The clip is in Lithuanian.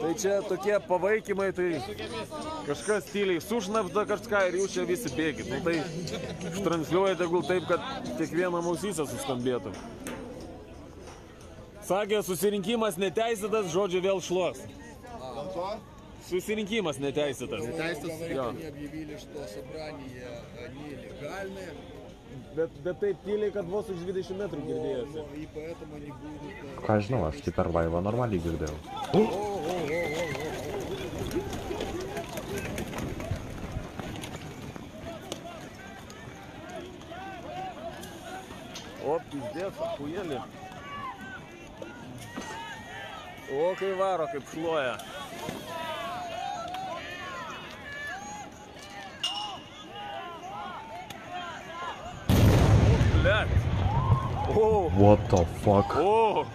Tai čia tokie pavaikymai, tai kažkas tyliai sušnapta kažką ir jūs čia visi bėgit. Nu, tai ištransliuoja tegul taip, kad kiekviena ausyse suskambėtų. Sakė, susirinkimas neteisėtas, žodžiu vėl šluos. Susirinkimas neteisėtas. Теисtas Jo. они объявили, что собрания э, нелегальные, Bet, bet taip tyliai, kad vos už 20 metrų girdėjosi. но и поэтому они будут... э, Ką žinau, aš tai per laivą normaliai girdėjau. O, pizdės, achujelį. O, kai varo, kaip šluoja. What the fuck? o,